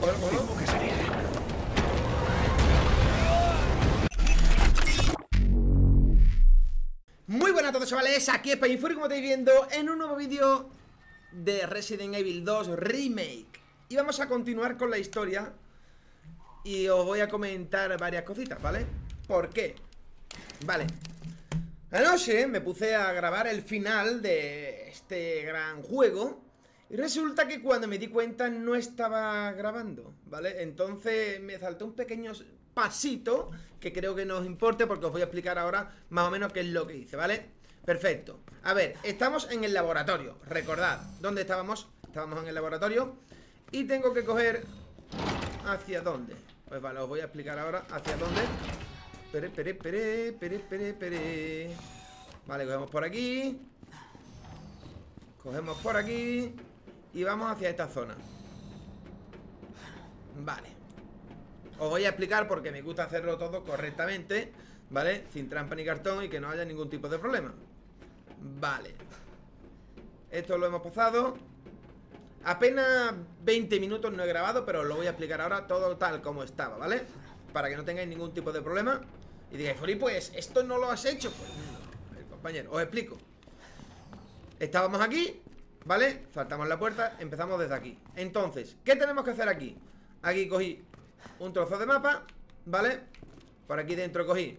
que. Muy buenas a todos chavales, aquí es Painfuri como estáis viendo en un nuevo vídeo de Resident Evil 2 Remake Y vamos a continuar con la historia y os voy a comentar varias cositas, ¿vale? ¿Por qué? Vale Anoche me puse a grabar el final de este gran juego Y resulta que cuando me di cuenta no estaba grabando, ¿vale? Entonces me saltó un pequeño pasito que creo que nos importe porque os voy a explicar ahora más o menos qué es lo que hice, ¿vale? Perfecto. A ver, estamos en el laboratorio. Recordad, ¿dónde estábamos? Estábamos en el laboratorio y tengo que coger hacia dónde. Pues vale, os voy a explicar ahora hacia dónde. Pere, pere, pere, pere, pere, pere. Vale, cogemos por aquí. Cogemos por aquí y vamos hacia esta zona. Vale. Os voy a explicar porque me gusta hacerlo todo correctamente ¿Vale? Sin trampa ni cartón y que no haya ningún tipo de problema Vale Esto lo hemos pasado Apenas 20 minutos no he grabado Pero os lo voy a explicar ahora todo tal como estaba, ¿vale? Para que no tengáis ningún tipo de problema Y digáis, Fori, pues esto no lo has hecho Pues no, compañero, os explico Estábamos aquí ¿Vale? Saltamos la puerta, empezamos desde aquí Entonces, ¿qué tenemos que hacer aquí? Aquí cogí un trozo de mapa, ¿vale? Por aquí dentro cogí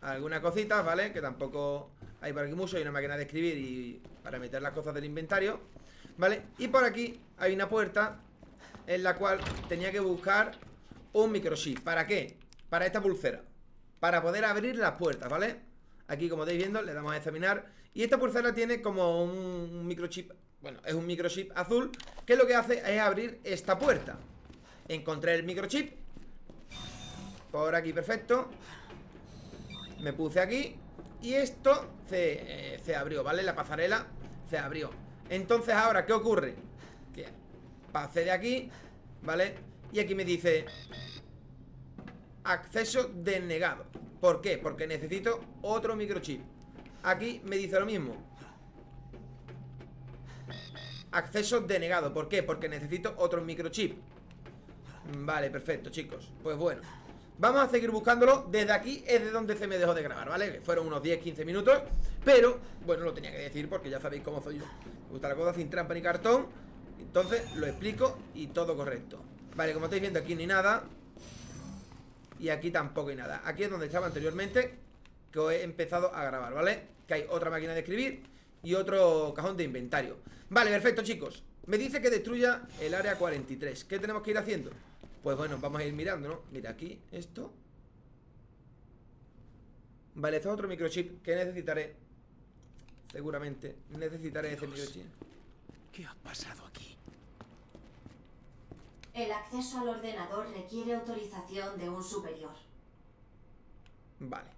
algunas cositas, ¿vale? Que tampoco hay por aquí mucho, hay una máquina de escribir y para meter las cosas del inventario, ¿vale? Y por aquí hay una puerta en la cual tenía que buscar un microchip. ¿Para qué? Para esta pulsera. Para poder abrir las puertas, ¿vale? Aquí, como estáis viendo, le damos a examinar Y esta pulsera tiene como un microchip Bueno, es un microchip azul Que lo que hace es abrir esta puerta Encontré el microchip Por aquí, perfecto Me puse aquí Y esto se, eh, se abrió, ¿vale? La pasarela se abrió Entonces ahora, ¿qué ocurre? Que pasé de aquí, ¿vale? Y aquí me dice Acceso denegado ¿Por qué? Porque necesito otro microchip Aquí me dice lo mismo Acceso denegado. ¿Por qué? Porque necesito otro microchip. Vale, perfecto, chicos. Pues bueno Vamos a seguir buscándolo. Desde aquí es de donde se me dejó de grabar, ¿vale? Fueron unos 10-15 minutos Pero, bueno, lo tenía que decir porque ya sabéis cómo soy yo. Me gusta la cosa sin trampa ni cartón. Entonces, lo explico y todo correcto. Vale, como estáis viendo aquí ni nada. Y aquí tampoco hay nada. Aquí es donde estaba anteriormente Que os he empezado a grabar, ¿vale? Que hay otra máquina de escribir Y otro cajón de inventario Vale, perfecto, chicos Me dice que destruya el área 43 ¿Qué tenemos que ir haciendo? Pues bueno, vamos a ir mirando, ¿no? Mira, aquí, esto Vale, este es otro microchip que necesitaré Seguramente Necesitaré ese microchip ¿Qué ha pasado aquí? El acceso al ordenador requiere autorización de un superior. Vale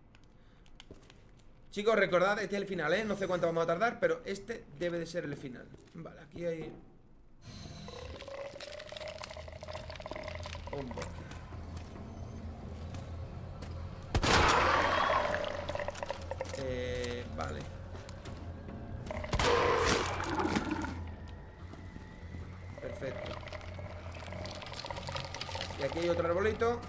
Chicos, recordad, este es el final, ¿eh? No sé cuánto vamos a tardar, pero este debe de ser el final. Vale, aquí hay Un bosque Eh, vale. Perfecto. Y aquí hay otro arbolito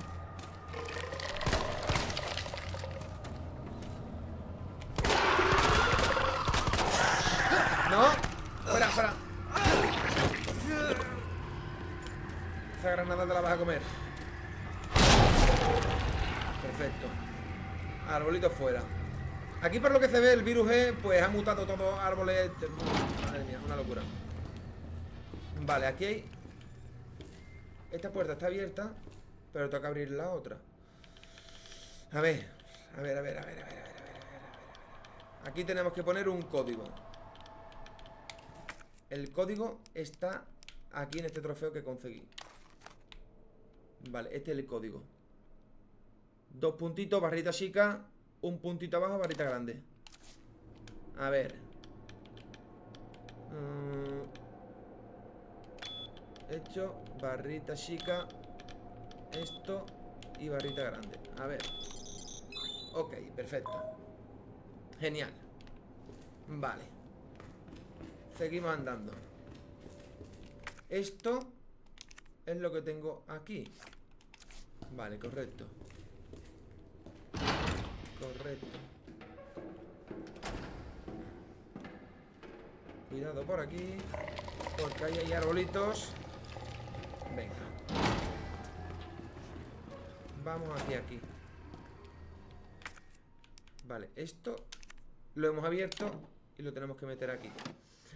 Fuera Aquí por lo que se ve el virus E Pues ha mutado todos los árboles Madre mía, una locura Vale, aquí hay Esta puerta está abierta Pero que abrir la otra A ver A ver, a ver, a ver, a ver, a ver, a ver, a ver, a ver. Aquí tenemos que poner un código El código está Aquí en este trofeo que conseguí Vale, este es el código Dos puntitos, barrita chica Un puntito abajo, barrita grande. A ver. Mm. Hecho Barrita chica. Esto Y barrita grande. A ver. Ok, perfecto. Genial. Vale. Seguimos andando. Esto es lo que tengo aquí. Vale, correcto. Correcto. Cuidado por aquí. Porque ahí hay arbolitos. Venga. Vamos hacia aquí. Vale, esto lo hemos abierto y lo tenemos que meter aquí.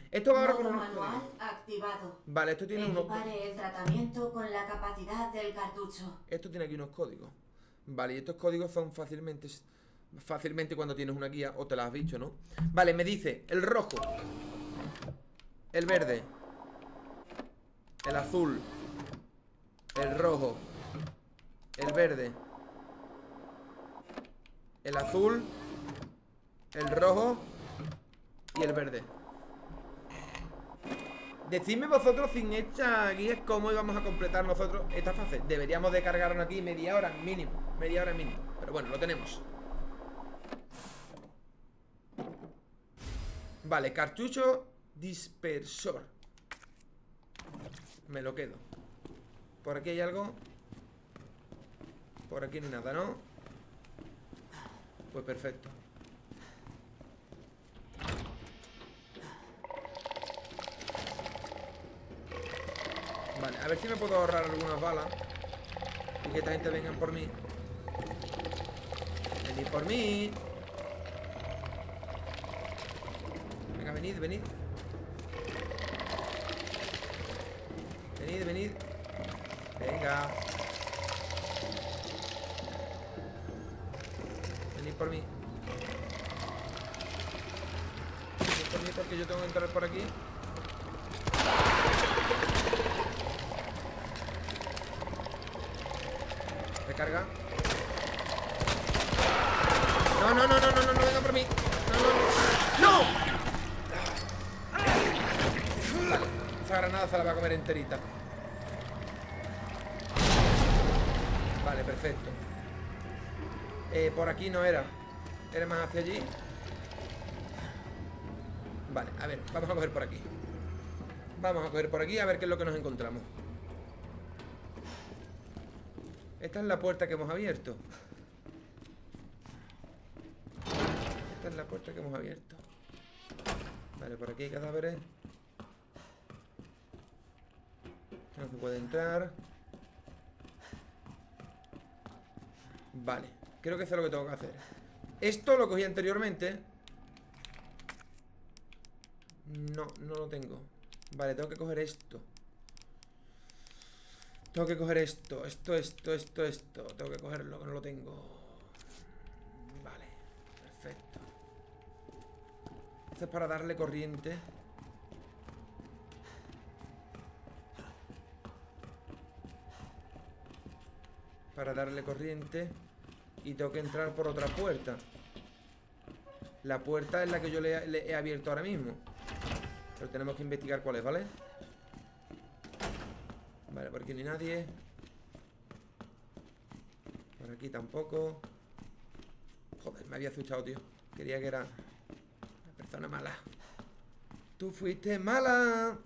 Esto va ahora con unos manual activado. Vale, esto tiene unos el tratamiento con la capacidad del cartucho. Esto tiene aquí unos códigos. Vale, y estos códigos son fácilmente fácilmente cuando tienes una guía o te la has dicho, ¿no? Vale, me dice el rojo, el verde, el azul, el rojo, el verde, el azul, el rojo y el verde. Decidme vosotros sin esta guía cómo íbamos a completar nosotros esta fase. Deberíamos de cargarnos aquí media hora mínimo. Media hora mínimo. Pero bueno, lo tenemos. Vale, cartucho dispersor. Me lo quedo. Por aquí hay algo. Por aquí ni nada, ¿no? Pues perfecto. Vale, a ver si me puedo ahorrar algunas balas. Y que esta gente vengan por mí. Venid por mí. Venid, venid. Venid, venid. Venga. Venid por mí. Venid por mí porque yo tengo que entrar por aquí. Recarga. No, no, no, no, no, no, no, venga por mí. No, no, no. ¡No! Vale, esa granada la va a comer enterita. Vale, perfecto. Eh, por aquí no era. Era más hacia allí. Vale, a ver, vamos a coger por aquí. Vamos a coger por aquí a ver qué es lo que nos encontramos. Esta es la puerta que hemos abierto. Esta es la puerta que hemos abierto. Vale, por aquí hay cadáveres. No se puede entrar. Vale, creo que es lo que tengo que hacer. Esto lo cogí anteriormente. No, no lo tengo. Vale, tengo que coger esto. Tengo que coger esto, esto, esto, esto, esto. Tengo que cogerlo, que no lo tengo. Vale, perfecto. Esto es para darle corriente. Para darle corriente. Y tengo que entrar por otra puerta. La puerta es la que yo le, he abierto ahora mismo. Pero tenemos que investigar cuál es, ¿vale? Vale, por aquí ni nadie. Por aquí tampoco. Joder, me había asustado, tío. Quería que era una persona mala. Tú fuiste mala.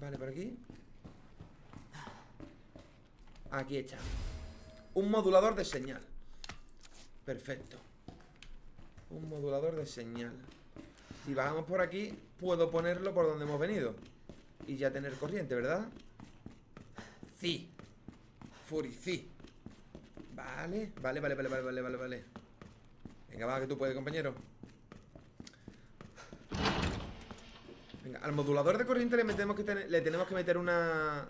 Vale, por aquí. Aquí está. Un modulador de señal. Perfecto. Un modulador de señal. Si bajamos por aquí, puedo ponerlo por donde hemos venido. Y ya tener corriente, ¿verdad? Sí. Fury, sí. Vale, vale, vale, vale, vale, vale, vale. Venga, va, que tú puedes, compañero. Venga, al modulador de corriente le, metemos que le tenemos que meter una...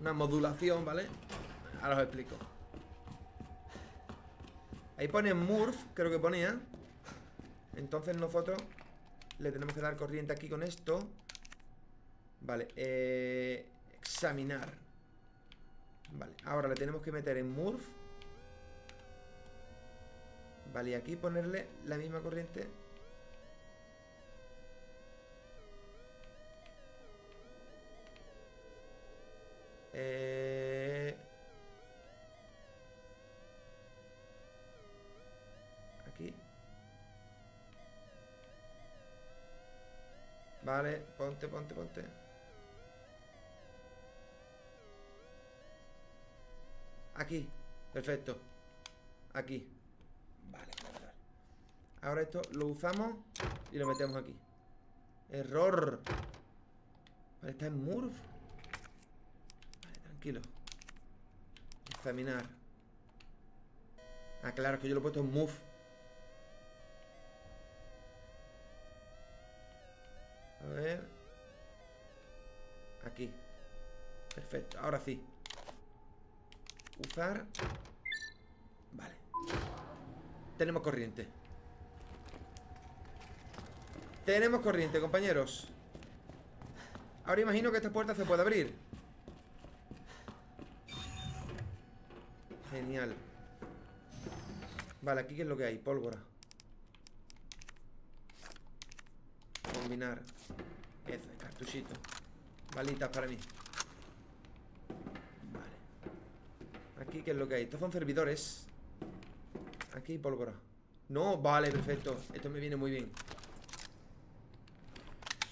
Una modulación, ¿vale? Ahora os explico. Ahí pone Murph, creo que ponía. Entonces nosotros le tenemos que dar corriente aquí con esto. Vale, eh, examinar. Vale, ahora le tenemos que meter en Murph. Vale, y aquí ponerle la misma corriente. Eh... Aquí. Vale, ponte, ponte, ponte. Aquí, perfecto. Aquí. Vale, vale. Ahora esto lo usamos y lo metemos aquí. Error. Está en Murph. Tranquilo. Examinar. Ah, claro, es que yo lo he puesto en Move. A ver. Aquí. Perfecto, ahora sí. Usar. Vale. Tenemos corriente. Tenemos corriente, compañeros. Ahora imagino que esta puerta se puede abrir. Genial. Vale, aquí qué es lo que hay, pólvora. Combinar. Eso, cartuchito. Balitas para mí. Vale. Aquí qué es lo que hay. Estos son servidores. Aquí hay pólvora. No, vale, perfecto. Esto me viene muy bien.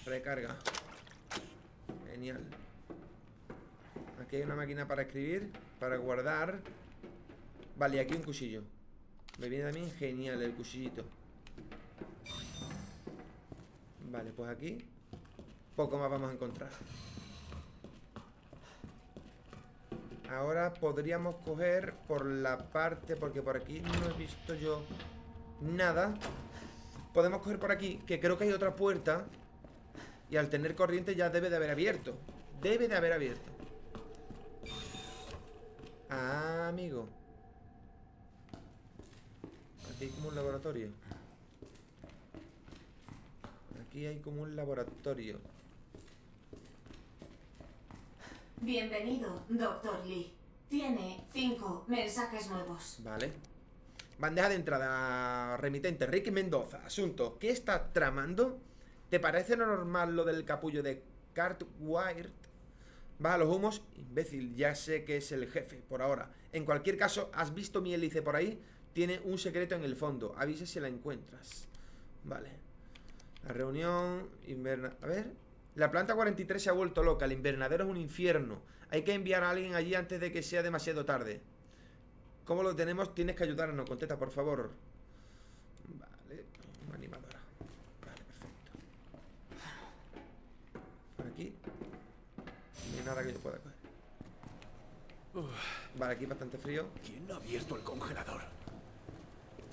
Recarga. Genial. Aquí hay una máquina para escribir, para guardar. Vale, aquí un cuchillo. Me viene también genial el cuchillito. Vale, pues aquí poco más vamos a encontrar. Ahora podríamos coger por la parte, porque por aquí no he visto yo nada. Podemos coger por aquí, que creo que hay otra puerta. Y al tener corriente ya debe de haber abierto. Debe de haber abierto. Ah, amigo. Aquí hay como un laboratorio. Aquí hay como un laboratorio. Bienvenido, Doctor Lee. Tiene cinco mensajes nuevos. Vale. Bandeja de entrada, remitente, Ricky Mendoza. Asunto, ¿qué está tramando? ¿Te parece normal lo del capullo de Cartwright? Baja los humos, imbécil, ya sé que es el jefe, por ahora. En cualquier caso, ¿has visto mi hélice por ahí? Tiene un secreto en el fondo, avisa si la encuentras. Vale. La reunión inverna... A ver... La planta 43 se ha vuelto loca, el invernadero es un infierno. Hay que enviar a alguien allí antes de que sea demasiado tarde. ¿Cómo lo tenemos? Tienes que ayudarnos, contesta, por favor. Vale, una animadora. Vale, perfecto. Por aquí. No hay nada que yo pueda coger. Vale, aquí bastante frío. ¿Quién ha abierto el congelador?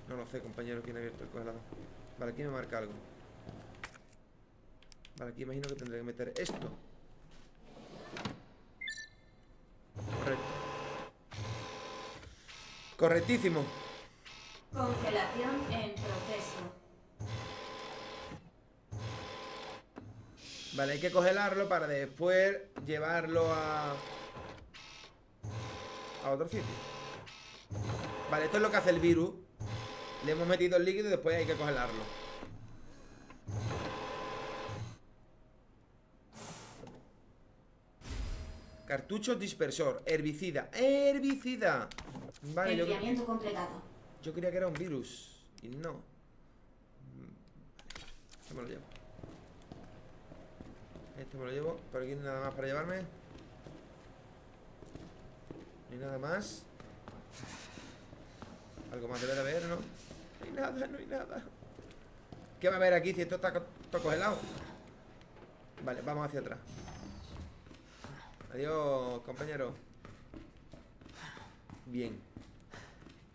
No lo sé, compañero, quién ha abierto el congelador. Vale, aquí me marca algo. Vale, aquí imagino que tendré que meter esto. Correcto. Correctísimo. Congelación en proceso. Vale, hay que congelarlo para después llevarlo a... A otro sitio. Vale, esto es lo que hace el virus. Le hemos metido el líquido y después hay que congelarlo. Cartucho dispersor, herbicida, herbicida. Vale, yo, completado. yo creía que era un virus y no. Este me lo llevo. Este me lo llevo. Por aquí no hay nada más para llevarme. No hay nada más. Algo más debe de haber, ¿no? No hay nada, no hay nada. ¿Qué va a haber aquí si esto está congelado? Vale, vamos hacia atrás. Adiós, compañero. Bien.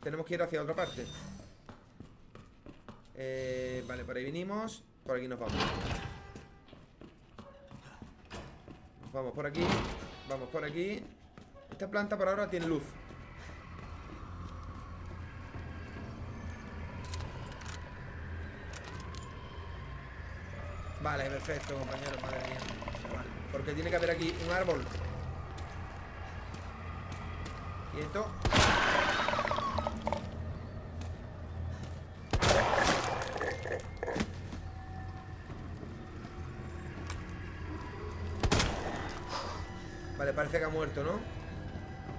Tenemos que ir hacia otra parte. Eh, vale, por ahí vinimos. Por aquí nos vamos. Vamos por aquí. Vamos por aquí. Esta planta por ahora tiene luz. Vale, perfecto, compañero, madre mía. Porque tiene que haber aquí un árbol. Esto. Vale, parece que ha muerto, ¿no?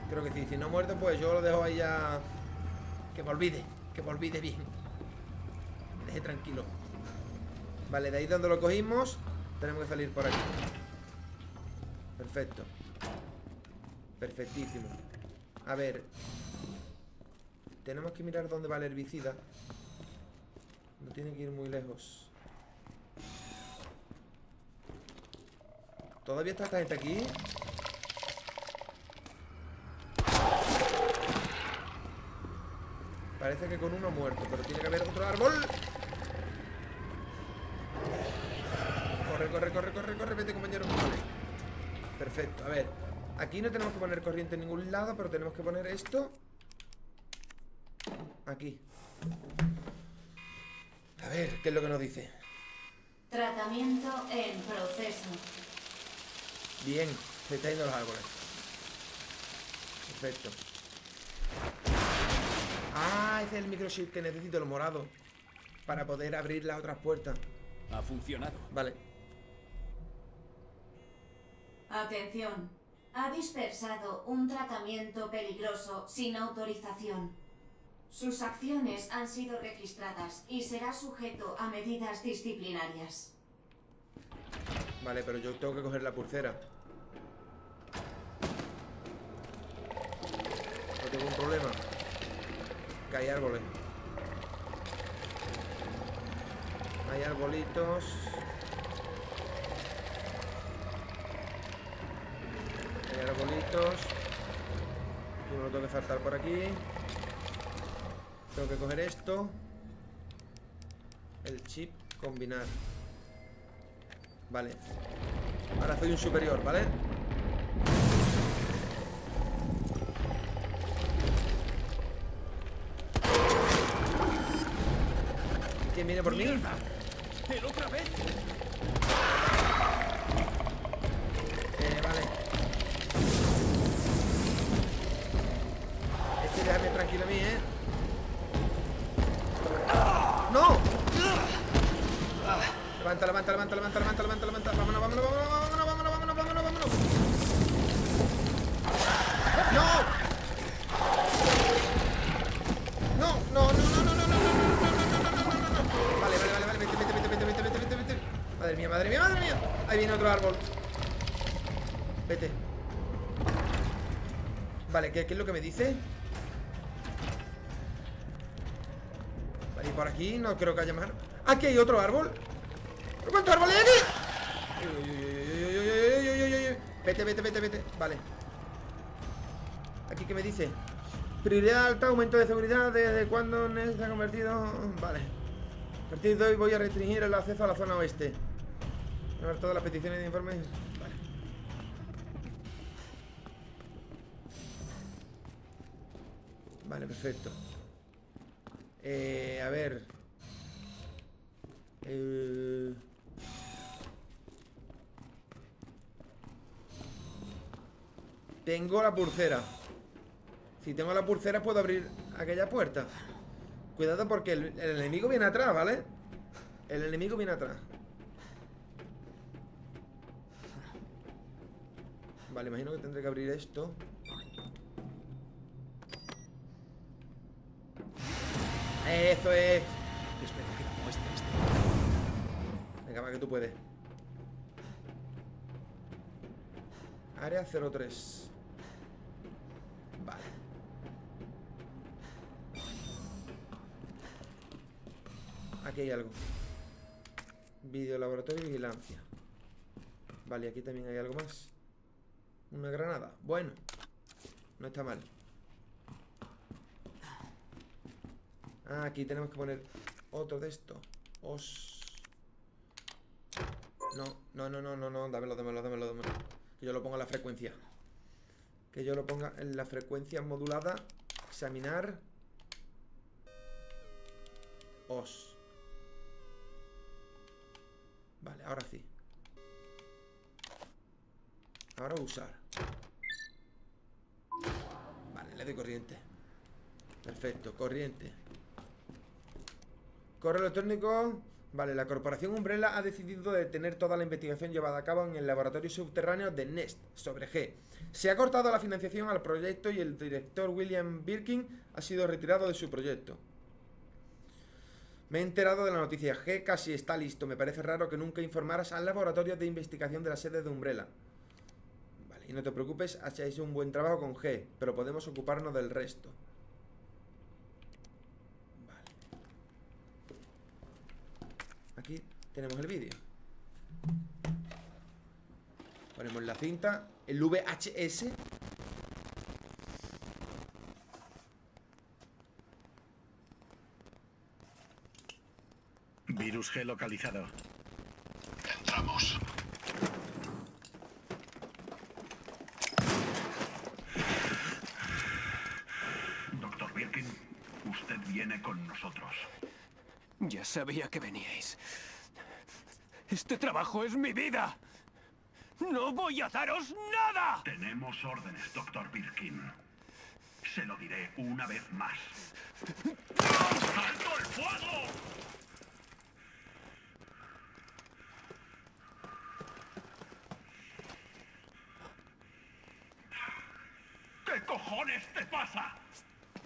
Creo que sí. Si no ha muerto, pues yo lo dejo ahí ya. Que me olvide. Que me olvide bien. Me deje tranquilo. Vale, de ahí donde lo cogimos. Tenemos que salir por aquí. Perfecto. Perfectísimo. A ver. Tenemos que mirar dónde va el herbicida. No tiene que ir muy lejos. ¿Todavía está esta gente aquí? Parece que con uno muerto, pero tiene que haber otro árbol. Corre, corre, corre, corre, vete compañero. Vale. Perfecto, a ver. Aquí no tenemos que poner corriente en ningún lado, pero tenemos que poner esto aquí. A ver, ¿qué es lo que nos dice? Tratamiento en proceso. Bien, se está yendo los árboles. Perfecto. Ah, ese es el microchip que necesito, el morado. Para poder abrir las otras puertas. Ha funcionado. Vale. Atención. Ha dispersado un tratamiento peligroso sin autorización. Sus acciones han sido registradas y será sujeto a medidas disciplinarias. Vale, pero yo tengo que coger la pulsera. No tengo un problema. Que hay árboles. Hay arbolitos. Arbolitos. Yo lo tengo que saltar por aquí. Tengo que coger esto. El chip combinar. Vale. Ahora soy un superior, ¿vale? ¿Quién viene por mí? Levanta, levanta, levanta, levanta, levanta, levanta. Vámonos, vámonos, vámonos, vámonos, vámonos, vámonos, vámonos, vámonos. ¡No! No, no, no, no, no, no, no, no, no, no, no, no, no, no. Vale, vale, vale, vale, vete, vete, vete, vete, vete, vete, vete, vete. Madre mía, madre mía, madre mía. Ahí viene otro árbol. Vete. Vale, ¿qué, qué es lo que me dice? Vale, y por aquí no creo que haya más. Aquí hay otro árbol. ¿Cuántos árboles hay aquí? Vete, vete, vete, vete. Vale. ¿Aquí qué me dice? Prioridad alta, aumento de seguridad desde cuando se ha convertido... Vale. A partir de hoy voy a restringir el acceso a la zona oeste. A ver todas las peticiones de informes. Vale. Vale, perfecto. Eh, a ver. Eh... Tengo la pulsera. Si tengo la pulsera puedo abrir aquella puerta. Cuidado porque el, enemigo viene atrás, ¿vale? El enemigo viene atrás. Vale, imagino que tendré que abrir esto. Eso es. Venga, va que tú puedes. Área 03. Hay algo. Video laboratorio y vigilancia. Vale, aquí también hay algo más. Una granada. Bueno. No está mal. Ah, aquí tenemos que poner otro de esto. Os. No, no, no, no, no, no. Dámelo, dámelo, dámelo, dámelo. Que yo lo ponga en la frecuencia. Que yo lo ponga en la frecuencia modulada. Examinar. Os. Vale, ahora sí. Ahora usar. Vale, le doy corriente. Perfecto, corriente. Correo electrónico. Vale, la corporación Umbrella ha decidido detener toda la investigación llevada a cabo en el laboratorio subterráneo de NEST sobre G. Se ha cortado la financiación al proyecto y el director William Birkin ha sido retirado de su proyecto. Me he enterado de la noticia. G casi está listo. Me parece raro que nunca informaras al laboratorio de investigación de la sede de Umbrella. Vale, y no te preocupes, hecho un buen trabajo con G, pero podemos ocuparnos del resto. Vale. Aquí tenemos el vídeo. Ponemos la cinta, el VHS. Virus G localizado. Entramos. Doctor Birkin, usted viene con nosotros. Ya sabía que veníais. Este trabajo es mi vida. ¡No voy a daros nada! Tenemos órdenes, doctor Birkin. Se lo diré una vez más. ¡Alto el fuego! ¿Qué cojones te pasa?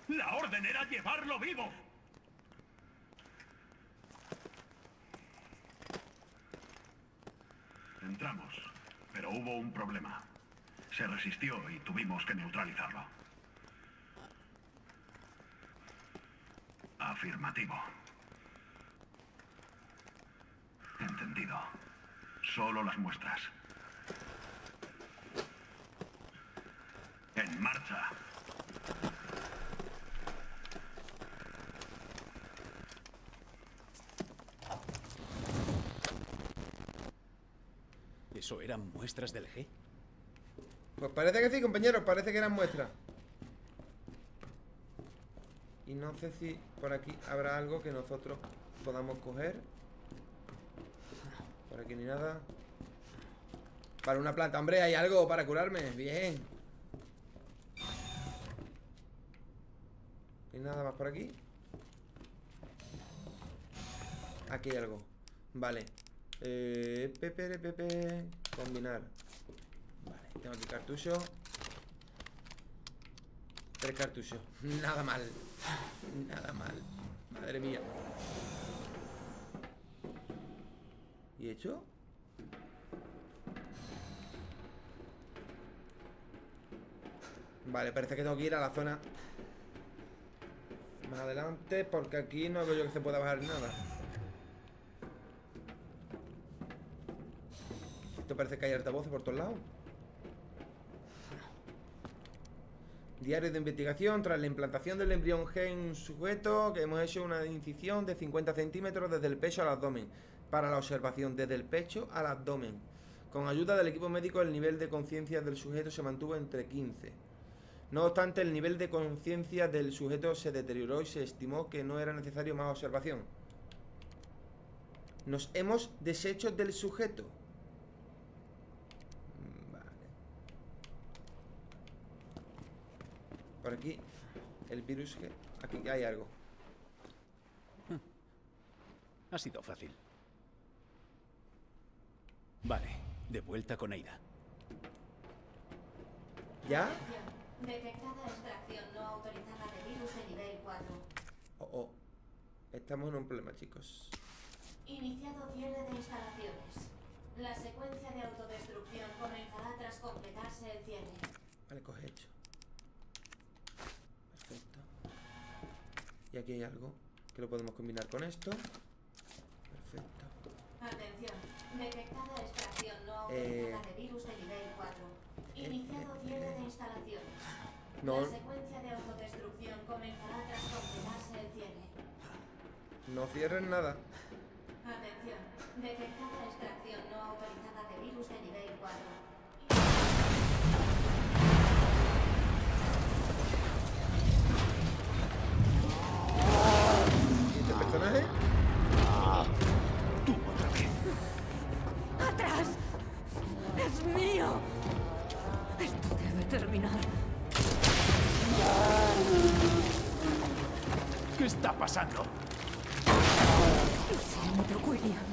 La orden era llevarlo vivo. Entramos, pero hubo un problema. Se resistió y tuvimos que neutralizarlo. Afirmativo. Entendido. Solo las muestras. En marcha. ¿Eso eran muestras del G? Pues parece que sí, compañeros, parece que eran muestras. Y no sé si por aquí habrá algo que nosotros podamos coger. Por aquí ni nada. Para una planta, hombre, hay algo para curarme. Bien. ¿Y nada más por aquí? Aquí hay algo. Vale. Eh, pepe, pepe. Combinar. Vale, tengo aquí cartucho. Tres cartuchos. Nada mal. Nada mal. Madre mía. ¿Y hecho? Vale, parece que tengo que ir a la zona más adelante porque aquí no veo yo que se pueda bajar nada. Parece que hay altavoces por todos lados. Diario de investigación. Tras la implantación del embrión G en un sujeto, que hemos hecho una incisión de 50 centímetros desde el pecho al abdomen. Para la observación desde el pecho al abdomen. Con ayuda del equipo médico, el nivel de conciencia del sujeto se mantuvo entre 15. No obstante, el nivel de conciencia del sujeto se deterioró y se estimó que no era necesario más observación. Nos hemos deshecho del sujeto. Mm, Vale. Por aquí, el virus que... Aquí hay algo. Ha sido fácil. Vale, de vuelta con Aida. ¿Ya? Detectada extracción no autorizada de virus de nivel 4. Oh, oh. Estamos en un problema, chicos. Iniciado cierre de instalaciones. La secuencia de autodestrucción comenzará tras completarse el cierre. Vale, coge hecho. Perfecto. Y aquí hay algo que lo podemos combinar con esto. Perfecto. Atención. Detectada extracción no Eh. autorizada de virus de nivel 4. Iniciado cierre de instalaciones. No, La secuencia de autodestrucción comenzará tras completarse el cierre. no cierren nada. Atención. Detectada extracción no autorizada de virus de nivel 4. Mío! Esto debe terminar. ¿Qué está pasando? Lo siento, William.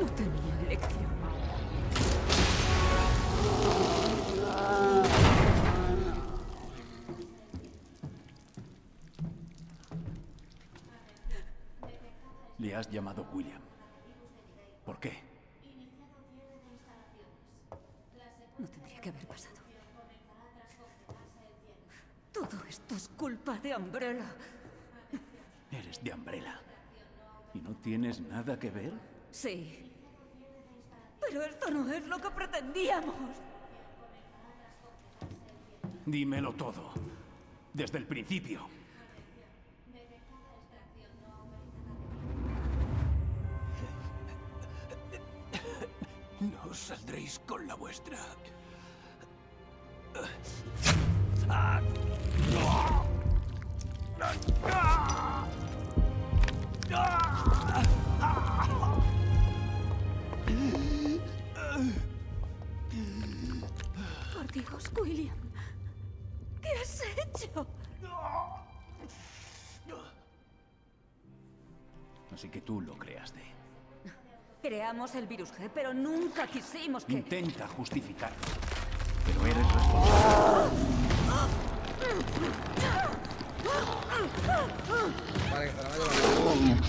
No tenía elección. Detectada has llamado William. ¿Por qué? No tendría que haber pasado. Todo esto es culpa de Umbrella. Eres de Umbrella. ¿Y no tienes nada que ver? Sí. Pero esto no es lo que pretendíamos. Dímelo todo. Desde el principio. No saldréis con la vuestra. Por Dios, William. ¿Qué has hecho? Así que tú lo creaste. Creamos el virus G, pero nunca quisimos que... Intenta justificarlo. Pero eres responsable. Vale, que va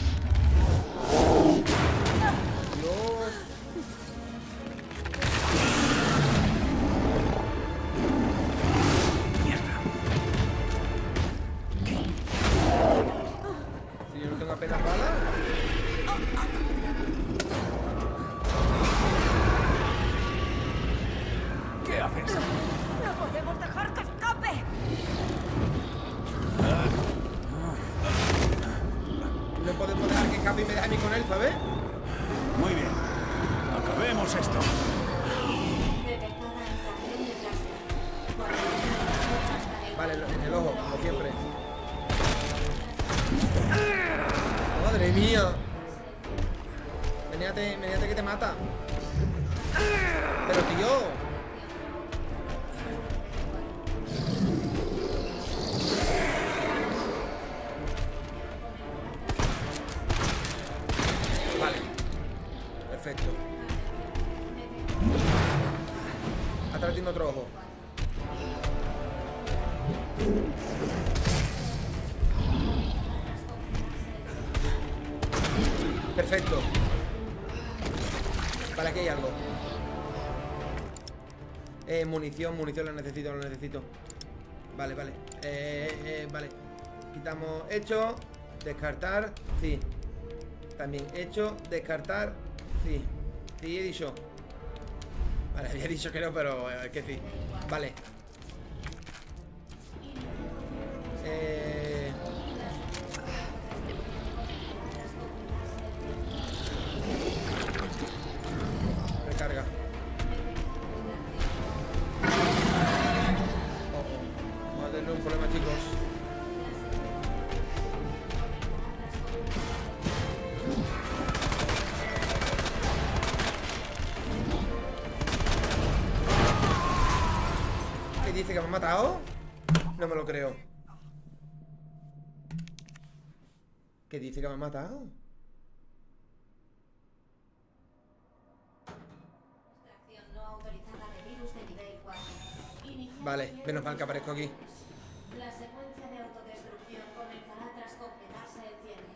munición, munición, lo necesito, lo necesito. Vale, vale. Eh, eh, vale. Quitamos hecho. Descartar. Sí. También hecho. Descartar. Sí. Sí, he dicho. Vale, había dicho que no, pero eh, que sí. Vale. Dice que me ha matado? Extracción no autorizada de virus de nivel 4. Iniciar Vale, menos mal que aparezco aquí. La secuencia de autodestrucción comenzará tras completarse el cierre.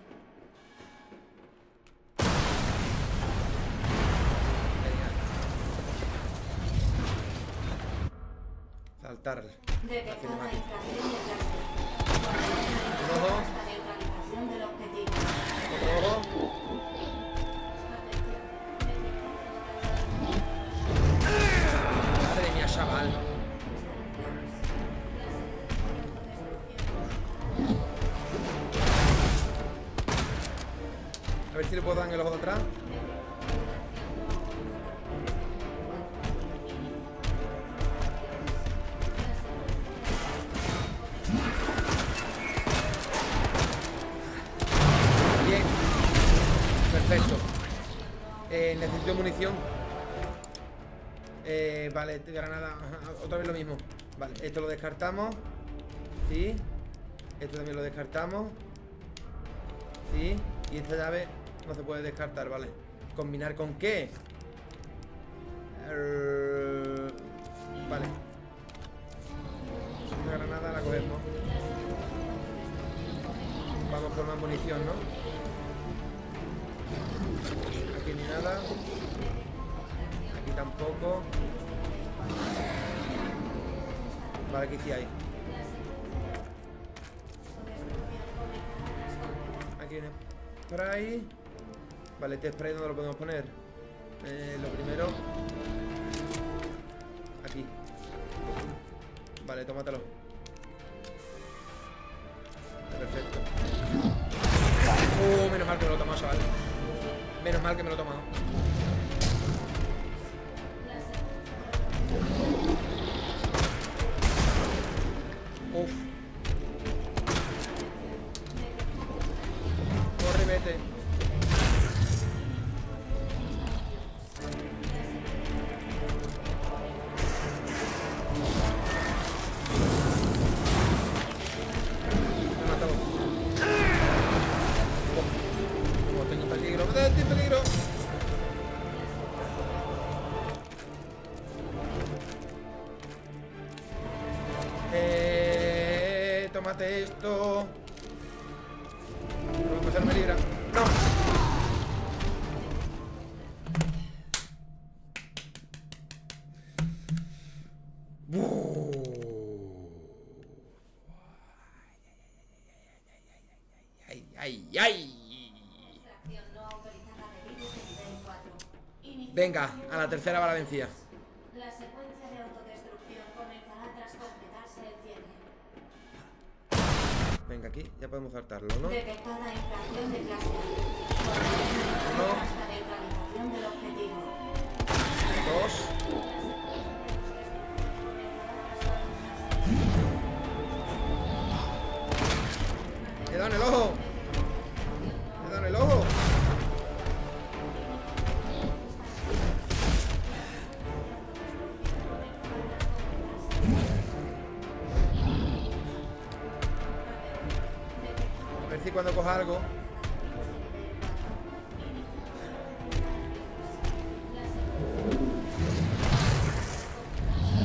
Genial. Saltar. Detectada infracción de. Cuarentena Eh, vale, granada. Otra vez lo mismo. Vale, esto lo descartamos. Sí. Esto también lo descartamos. Sí. Y esta llave no se puede descartar, vale. ¿Combinar con qué? Eh, vale. Una granada la cogemos. Vamos por más munición, ¿no? Aquí ni nada. Aquí tampoco. Vale, aquí sí hay. Aquí un spray. Vale, este spray ¿dónde lo podemos poner? Eh, lo primero. Aquí. Vale, tómatelo. Perfecto. Uh, menos mal que me lo he tomado, chaval. Menos mal que me lo he tomado. Tercera va la vencida. La secuencia de autodestrucción comenzará tras completarse el cierre. Venga, aquí ya podemos saltarlo, ¿no? Detectada infracción de clase. Uno. Ver si cuando coja algo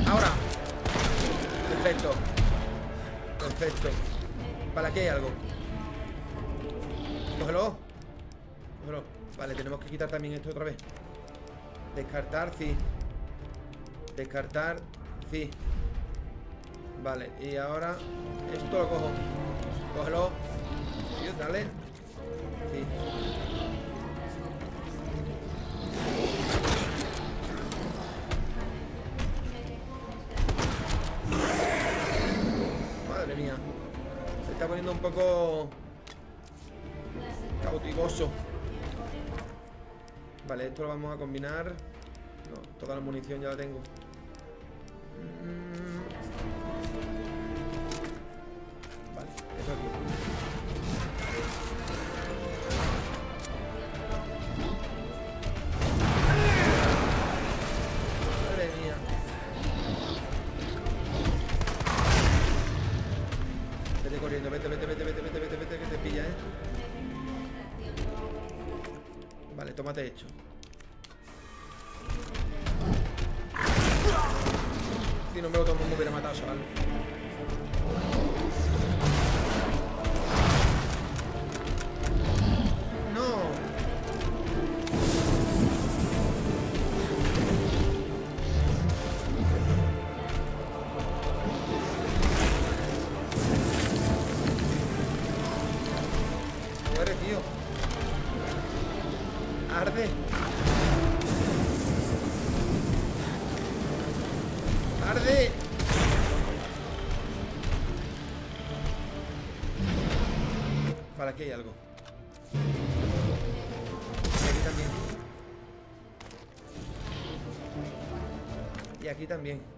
Ahora. Perfecto. Perfecto. ¿Para qué hay algo? Cógelo. Cógelo. Vale, tenemos que quitar también esto otra vez. Descartar, sí. Descartar, sí. Vale, y ahora esto lo cojo. Cógelo. Dale. Sí. Madre mía. Se está poniendo un poco cautivoso. Vale, esto lo vamos a combinar. No, toda la munición ya la tengo. Aquí hay algo. Y aquí también. Y aquí también.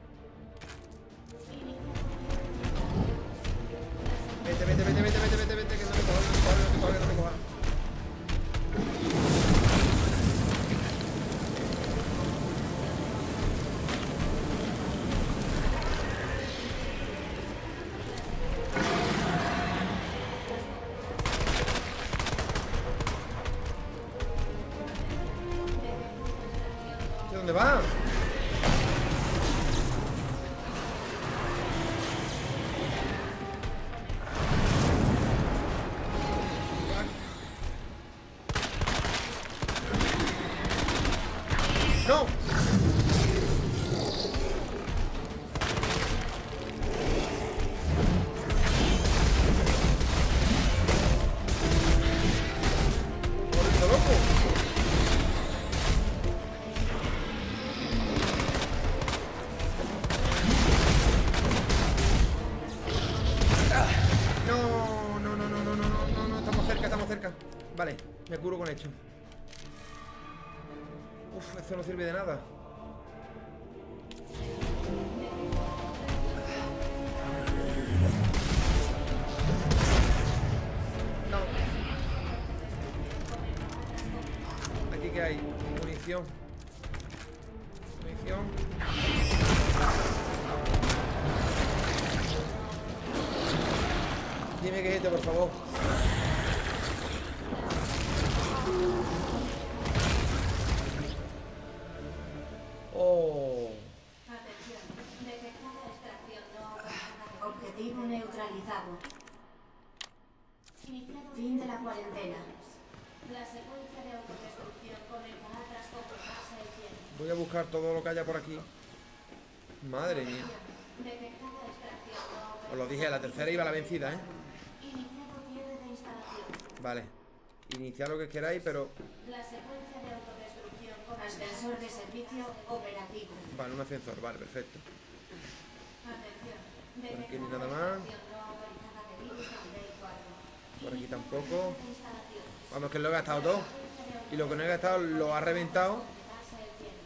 Esto no sirve de nada. No. Aquí que hay munición. Munición. Dime que es este, por favor. Todo lo que haya por aquí. Madre mía. Os lo dije, la tercera iba la vencida, ¿eh? Vale. Iniciad lo que queráis, pero... La secuencia de autodestrucción con ascensor de servicio operativo. Vale, un ascensor. Vale, perfecto. Atención. Por aquí ni nada más. extracción no autorizada de virus de nivel 4. Por aquí tampoco. Vamos, que lo he gastado todo. Y lo que no he gastado lo ha reventado. Completarse el tiempo.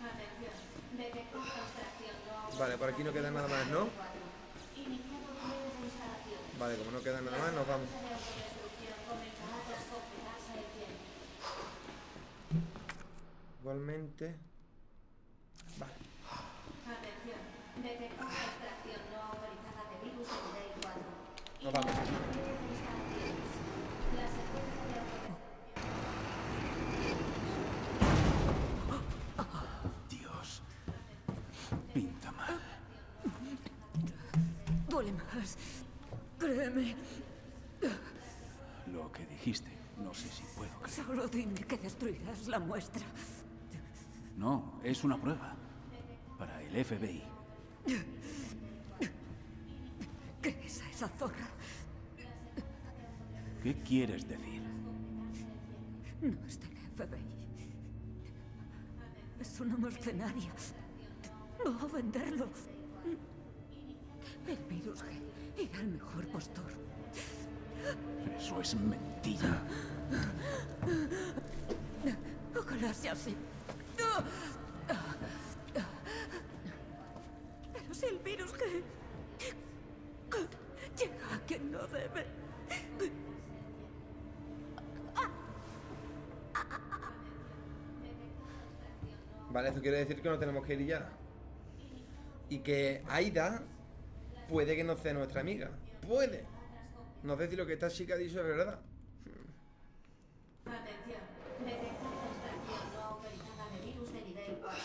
Atención. Detectada extracción no autorizada Vale, por aquí no queda nada más, ¿no? Vale, como no queda nada más, nos vamos. Igualmente. Vale. Atención. Detectada extracción no autorizada de virus de nivel 4. Nos vamos. Créeme. Lo que dijiste, no sé si puedo creer. Solo dime que destruirás la muestra. No, es una prueba. Para el FBI. ¿Qué es a esa zorra? ¿Qué quieres decir? No es del FBI. Es una mercenaria. Va a venderlo. El virus G era el mejor postor. Eso es mentira. Ojalá sea así. Pero si el virus G llega a quien no debe. Vale, eso quiere decir que no tenemos que ir ya. Y que Aida puede que no sea nuestra amiga. Puede. No sé si lo que esta chica ha dicho es verdad. Atención. Detectada extracción no autorizada de virus de nivel 4.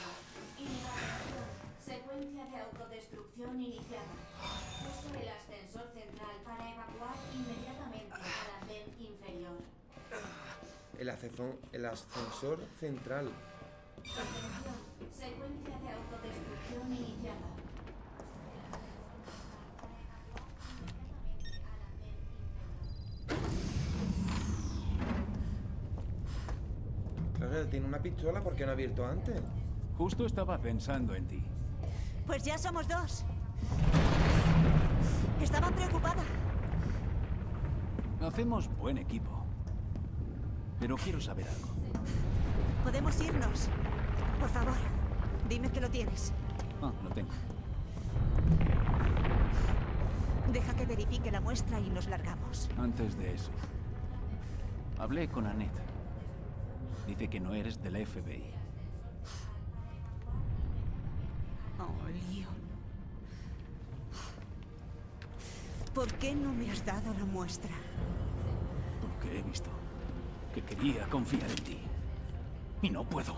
Inhibición. Secuencia de autodestrucción iniciada. Use el ascensor central para evacuar inmediatamente al andén inferior. El ascensor, el ascensor central. Atención. Secuencia de autodestrucción iniciada. Tiene una pistola porque no ha abierto antes. Justo estaba pensando en ti. Pues ya somos dos. Estaba preocupada. Hacemos buen equipo. Pero quiero saber algo. Podemos irnos. Por favor, dime que lo tienes. Ah, lo tengo. Deja que verifique la muestra y nos largamos. Antes de eso. Hablé con Annette. Dice que no eres del FBI. Oh, Leon. ¿Por qué no me has dado la muestra? Porque he visto que quería confiar en ti. Y no puedo.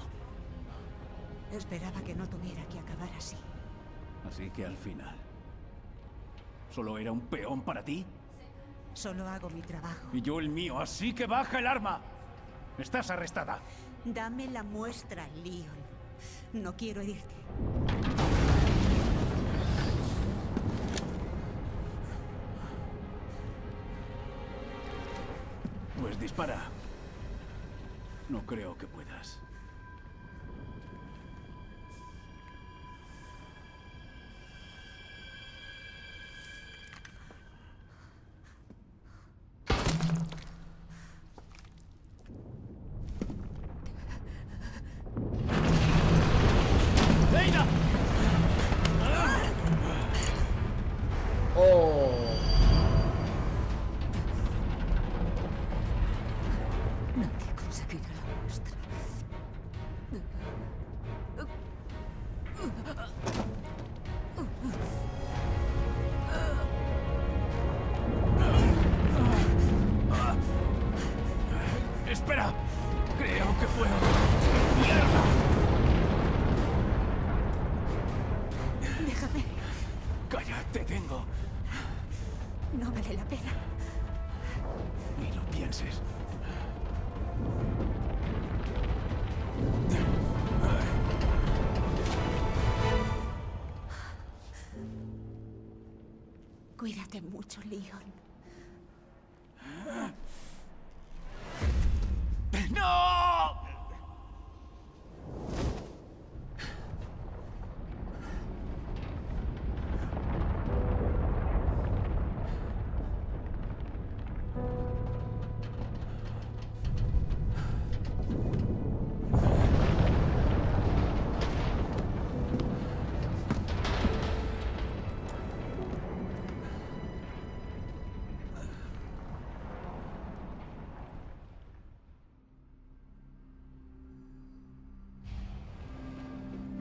Esperaba que no tuviera que acabar así. Así que al final... ¿Solo era un peón para ti? Solo hago mi trabajo. Y yo el mío, así que baja el arma. Estás arrestada. Dame la muestra, Leon. No quiero herirte. Pues dispara. No creo que puedas. Dios.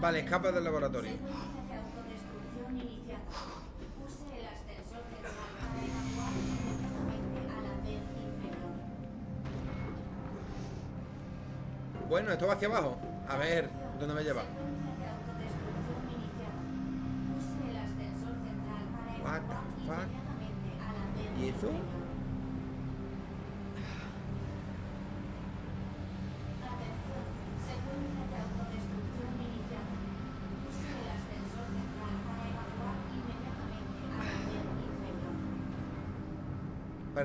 Vale, escapa del laboratorio. Bueno, esto va hacia abajo. A ver, ¿dónde me lleva? What the fuck? ¿Y eso?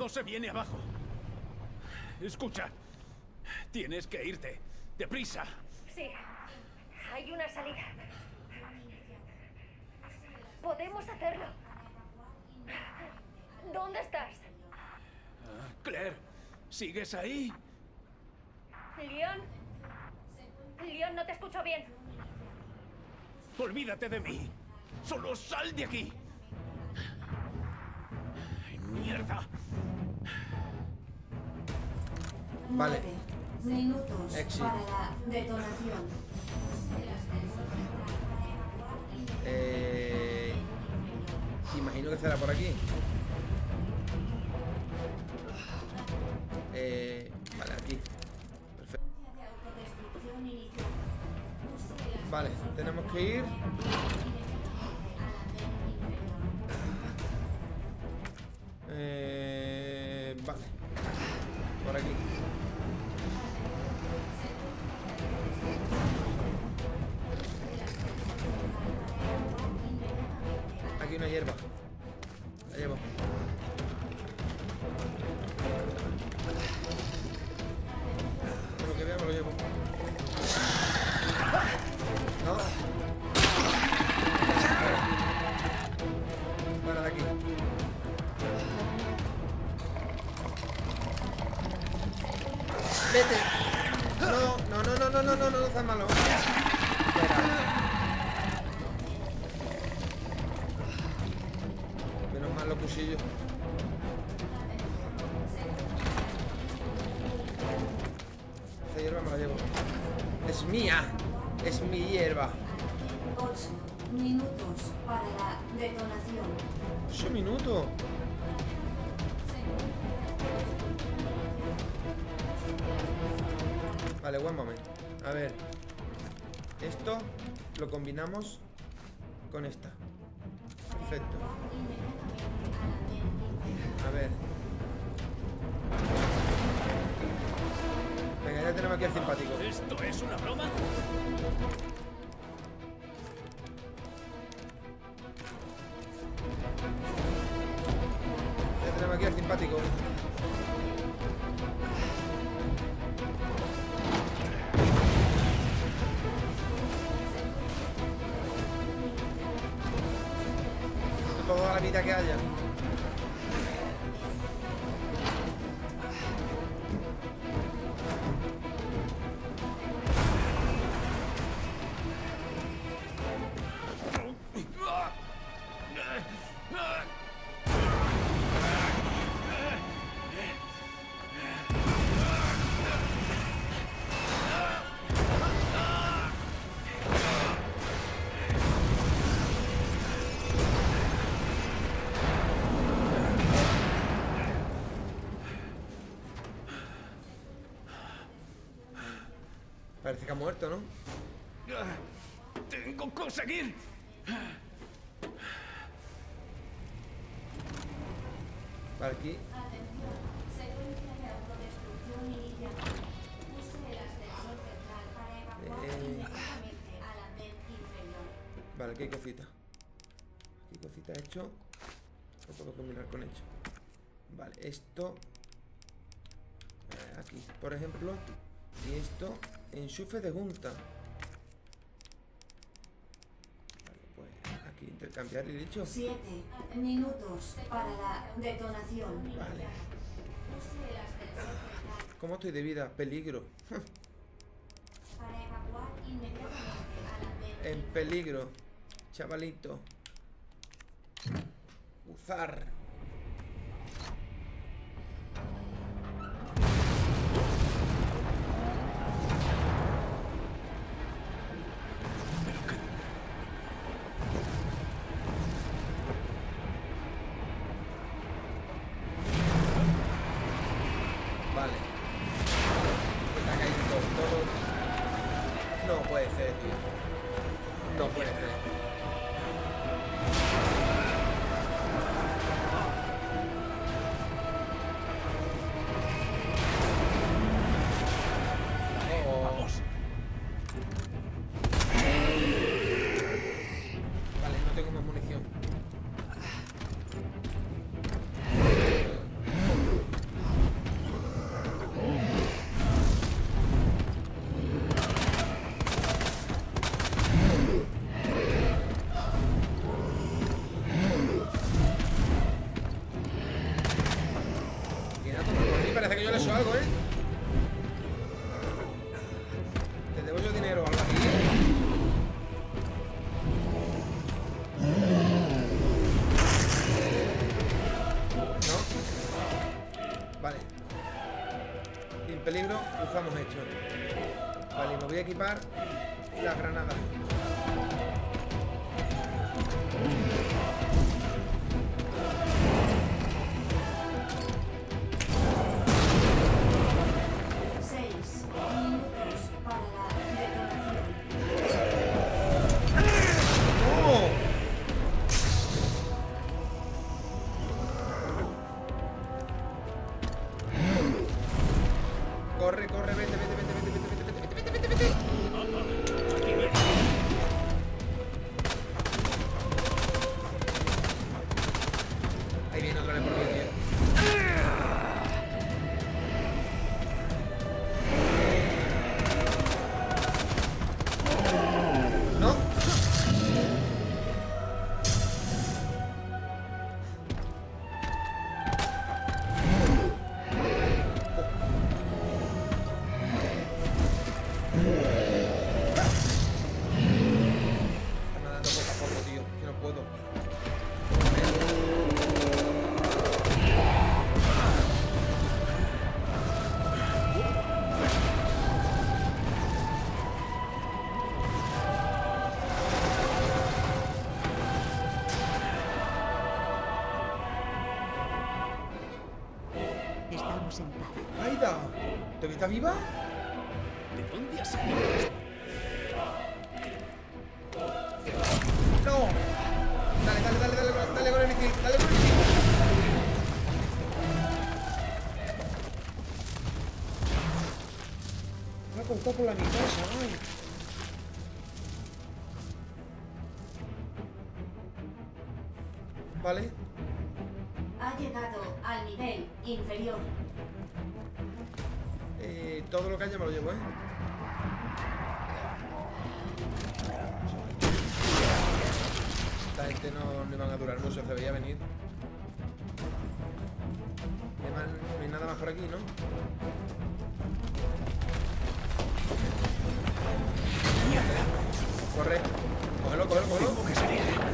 todo se viene abajo. Escucha, tienes que irte. Deprisa. Sí. Hay una salida. Podemos hacerlo. ¿Dónde estás? Ah, Claire, ¿sigues ahí? ¿Leon? Leon, no te escucho bien. Olvídate de mí. Solo sal de aquí. Mierda. Vale. Minutos para la detonación. Eh, imagino que será por aquí. Eh, vale, aquí. Perfecto. Vale, tenemos que ir ver. Esto lo combinamos con esta. Perfecto. Vida que haya. Muerto, ¿no? Tengo que conseguir. Vale, aquí. Atención, secuencia de autodestrucción iniciada. Use el ascensor central para evacuar Eh. Vale, aquí hay cosita. Aquí hay cosita hecho. Lo puedo combinar con hecho. Vale, esto. eh, aquí, por ejemplo. Enchufe de junta. Vale, pues aquí intercambiar y dicho. Siete minutos para la detonación. Vale. ¿Cómo estoy de vida? Peligro. para evacuar inmediatamente al andén en peligro. Chavalito. Uzar. ¿Te estás viva? ¿De dónde has salido? ¡No! Dale, dale, dale, dale, dale, dale con el misil, dale con el misil. Me ha cortado por la mitad, chaval. Vale. Ha llegado al nivel inferior. Eh, todo lo que haya me lo llevo, ¿eh? Esta gente no, no iban a durar mucho, se veía venir. No hay, nada más por aquí, ¿no? Corre. Cógelo, cógelo, cógelo. Que salir.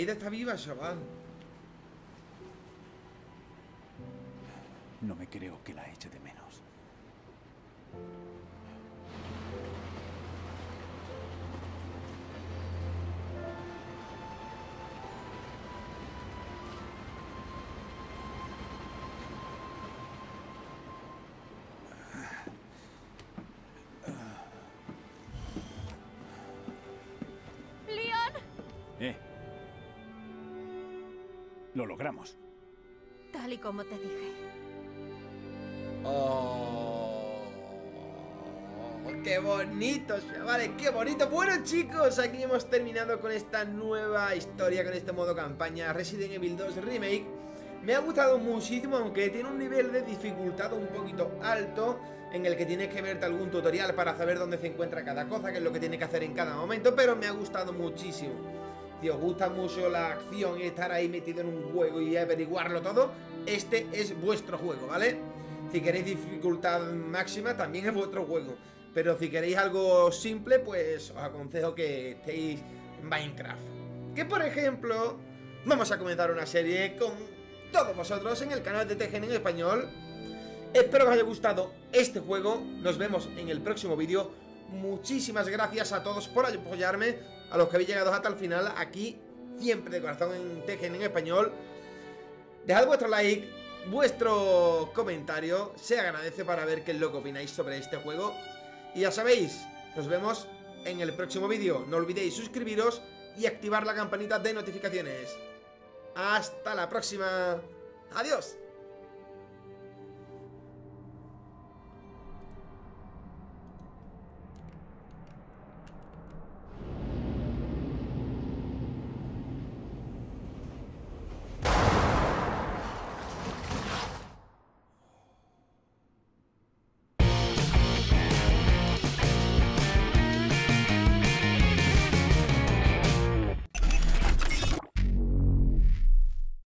Aida está viva, chaval. No me creo que la eche de menos. Lo logramos. Tal y como te dije. Oh, ¡Qué bonito, chavales! ¡Qué bonito! Bueno, chicos, aquí hemos terminado con esta nueva historia, con este modo campaña Resident Evil 2 Remake. Me ha gustado muchísimo, aunque tiene un nivel de dificultad un poquito alto, en el que tienes que verte algún tutorial para saber dónde se encuentra cada cosa, qué es lo que tienes que hacer en cada momento, pero me ha gustado muchísimo. Si os gusta mucho la acción y estar ahí metido en un juego y averiguarlo todo, este es vuestro juego, ¿vale? Si queréis dificultad máxima, también es vuestro juego. Pero si queréis algo simple, pues os aconsejo que estéis en Minecraft. Que por ejemplo, vamos a comenzar una serie con todos vosotros en el canal de TGN en español. Espero que os haya gustado este juego. Nos vemos en el próximo vídeo. Muchísimas gracias a todos por apoyarme. A los que habéis llegado hasta el final aquí, siempre de corazón en TGN en español. Dejad vuestro like, vuestro comentario. Se agradece para ver qué es lo que opináis sobre este juego. Y ya sabéis, nos vemos en el próximo vídeo. No olvidéis suscribiros y activar la campanita de notificaciones. Hasta la próxima. Adiós.